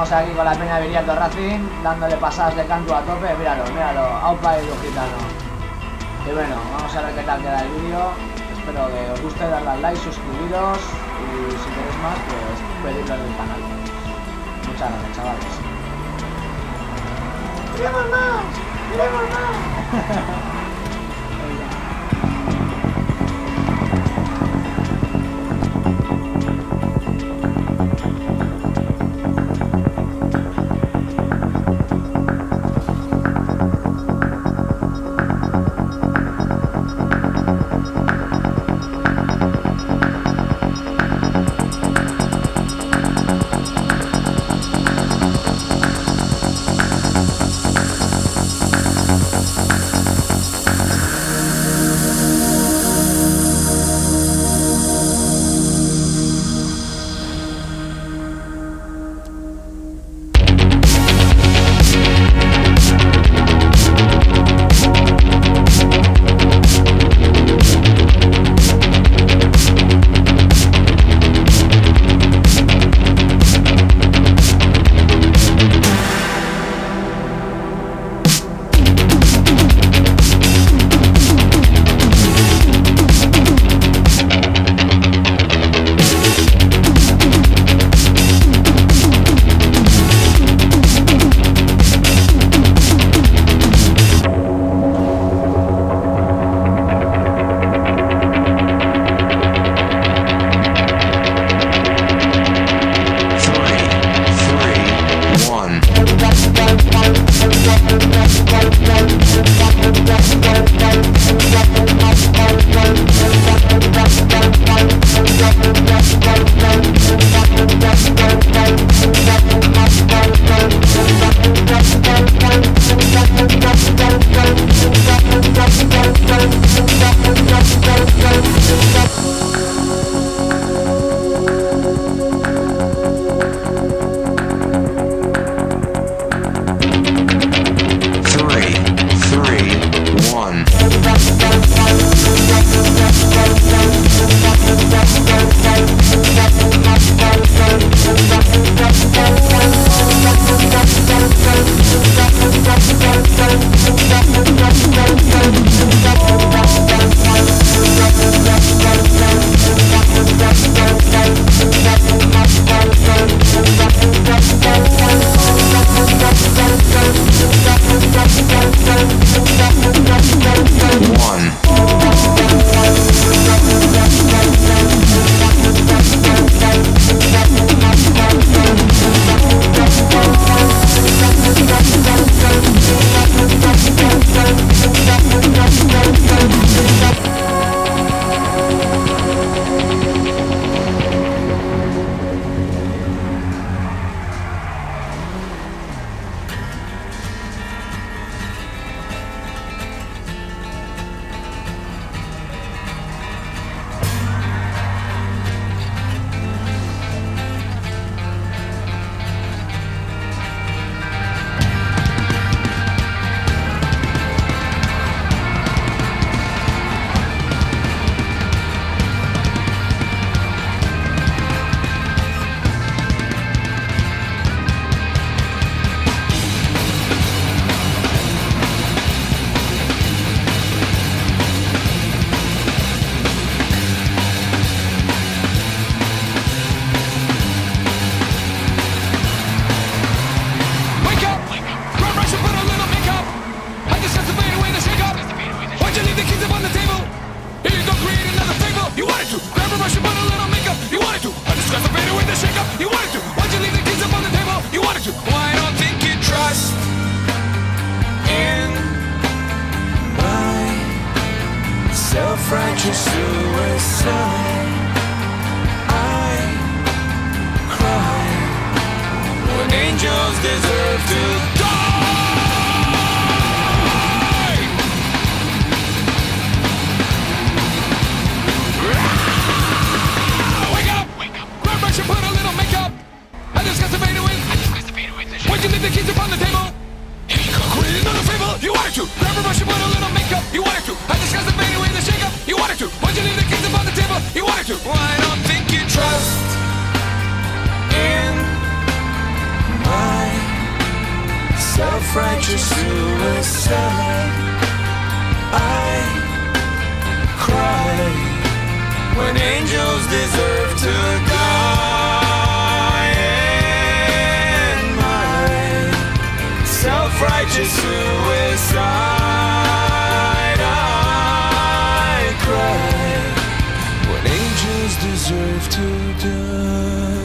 Estamos aquí con la peña de Viriato Racing, dándole pasadas de canto a tope. Míralo, míralo, aupa y gitano. Y bueno, vamos a ver qué tal queda el vídeo. Espero que os guste, darle al like, suscribiros y si queréis más, pues pedirlo en el canal. Muchas gracias, chavales. ¡Queremos más! ¡Queremos más! suicide self-righteous suicide. I cry when angels deserve to die. In my self-righteous suicide. I cry when angels deserve to die.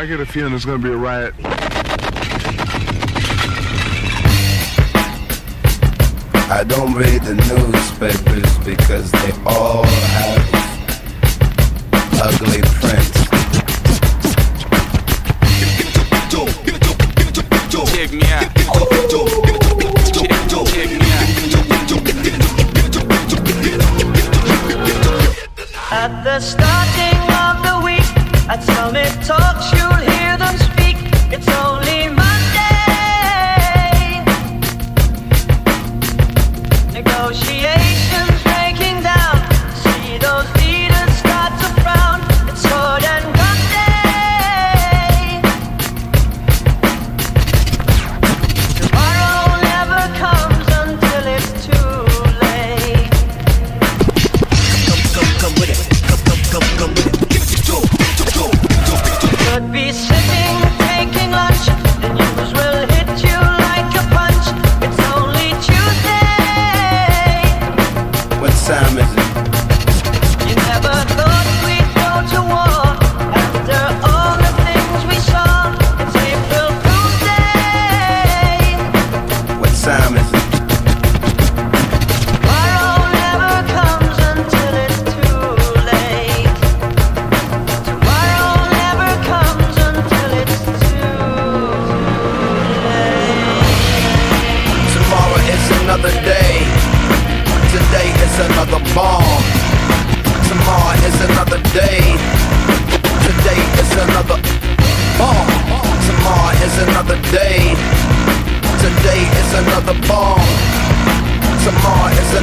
I get a feeling it's going to be a riot. I don't read the newspapers because they all have ugly prints. Give me out.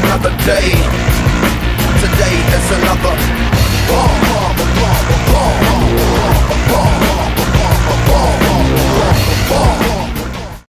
another day. Today is another bomb, bomb, bomb.